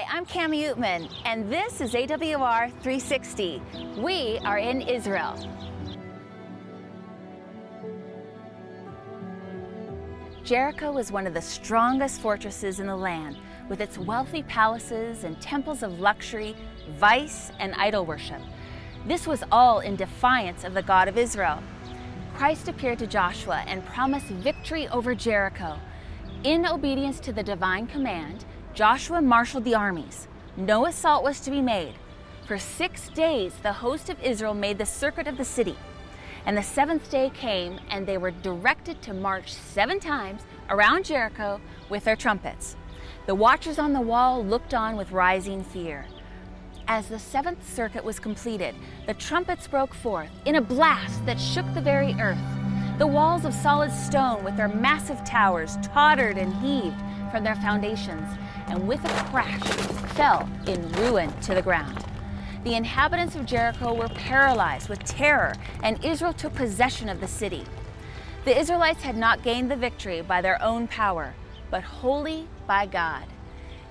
Hi, I'm Cami Oetman, and this is AWR 360. We are in Israel. Jericho was one of the strongest fortresses in the land, with its wealthy palaces and temples of luxury, vice, and idol worship. This was all in defiance of the God of Israel. Christ appeared to Joshua and promised victory over Jericho. In obedience to the divine command, Joshua marshaled the armies. No assault was to be made. For six days, the host of Israel made the circuit of the city. And the seventh day came, and they were directed to march seven times around Jericho with their trumpets. The watchers on the wall looked on with rising fear. As the seventh circuit was completed, the trumpets broke forth in a blast that shook the very earth. The walls of solid stone with their massive towers tottered and heaved from their foundations, and with a crash fell in ruin to the ground. The inhabitants of Jericho were paralyzed with terror, and Israel took possession of the city. The Israelites had not gained the victory by their own power, but wholly by God.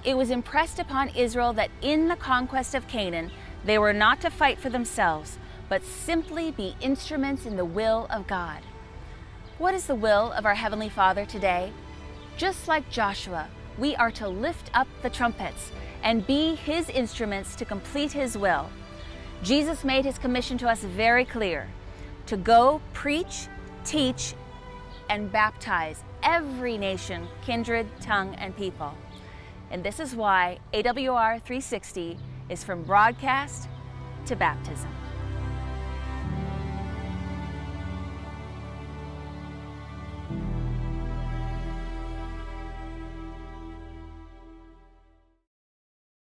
It was impressed upon Israel that in the conquest of Canaan, they were not to fight for themselves, but simply be instruments in the will of God. What is the will of our Heavenly Father today? Just like Joshua, we are to lift up the trumpets and be his instruments to complete his will. Jesus made his commission to us very clear to go preach, teach, and baptize every nation, kindred, tongue, and people. And this is why AWR 360 is from broadcast to baptism.